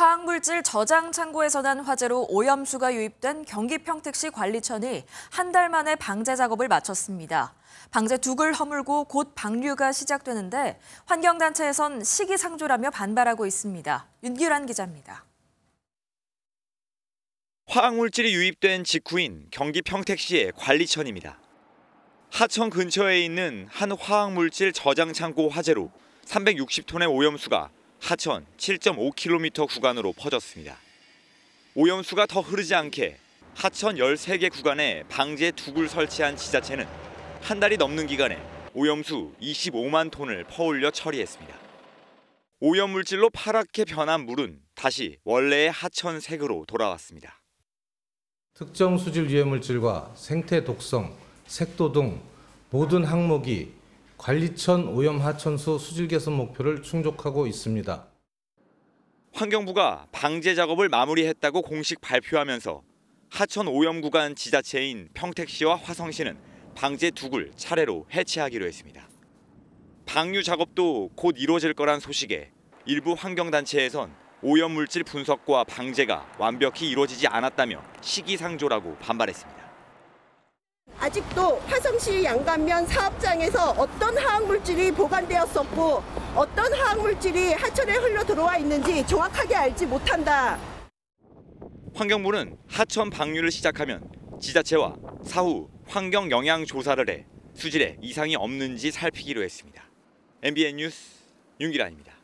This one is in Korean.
화학물질 저장 창고에서 난 화재로 오염수가 유입된 경기 평택시 관리천이 한 달 만에 방제 작업을 마쳤습니다. 방제 두글 허물고 곧 방류가 시작되는데 환경단체에선 시기상조라며 반발하고 있습니다. 윤규란 기자입니다. 화학물질이 유입된 직후인 경기 평택시의 관리천입니다. 하천 근처에 있는 한 화학물질 저장 창고 화재로 360톤의 오염수가 하천 7.5km 구간으로 퍼졌습니다. 오염수가 더 흐르지 않게 하천 13개 구간에 방제 두굴 설치한 지자체는 한 달이 넘는 기간에 오염수 25만 톤을 퍼올려 처리했습니다. 오염물질로 파랗게 변한 물은 다시 원래의 하천 색으로 돌아왔습니다. 특정 수질 유해물질과 생태 독성, 색도 등 모든 항목이 관리천 오염 하천수 수질 개선 목표를 충족하고 있습니다. 환경부가 방제 작업을 마무리했다고 공식 발표하면서 하천 오염 구간 지자체인 평택시와 화성시는 방제 두굴 차례로 해체하기로 했습니다. 방류 작업도 곧 이루어질 거란 소식에 일부 환경단체에선 오염물질 분석과 방제가 완벽히 이루어지지 않았다며 시기상조라고 반발했습니다. 아직도 화성시 양감면 사업장에서 어떤 화학물질이 보관되었었고 어떤 화학물질이 하천에 흘러 들어와 있는지 정확하게 알지 못한다. 환경부는 하천 방류를 시작하면 지자체와 사후 환경 영향 조사를 해 수질에 이상이 없는지 살피기로 했습니다. MBN 뉴스 윤기란입니다.